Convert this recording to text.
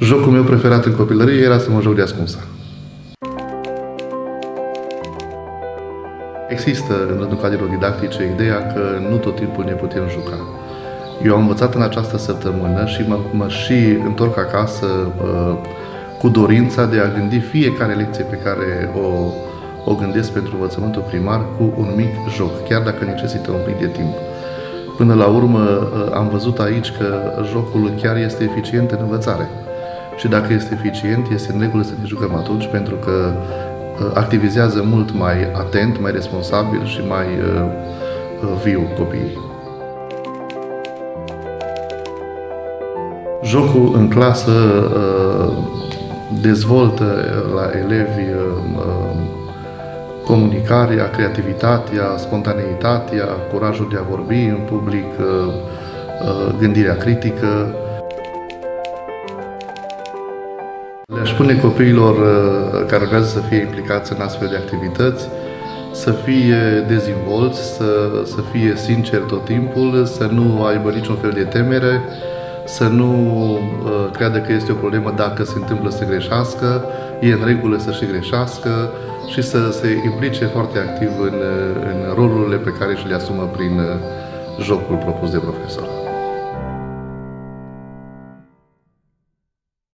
Jocul meu preferat în copilărie era să mă joc de ascunsa. Există în rândul cadrelor didactice ideea că nu tot timpul ne putem juca. Eu am învățat în această săptămână și mă, mă și întorc acasă uh, cu dorința de a gândi fiecare lecție pe care o, o gândesc pentru învățământul primar cu un mic joc, chiar dacă necesită un pic de timp. Până la urmă uh, am văzut aici că jocul chiar este eficient în învățare. Și dacă este eficient, este în regulă să ne jucăm atunci, pentru că uh, activizează mult mai atent, mai responsabil și mai uh, viu copiii. Jocul în clasă dezvoltă la elevi comunicarea, creativitatea, spontaneitatea, curajul de a vorbi în public, uh, uh, gândirea critică. Le-aș spune copiilor uh, care vreau să fie implicați în astfel de activități să fie dezvolți, să, să fie sinceri tot timpul, să nu aibă niciun fel de temere, să nu uh, creadă că este o problemă dacă se întâmplă să greșească, e în regulă să și greșească, și să se implice foarte activ în, în rolurile pe care și le asumă prin uh, jocul propus de profesor.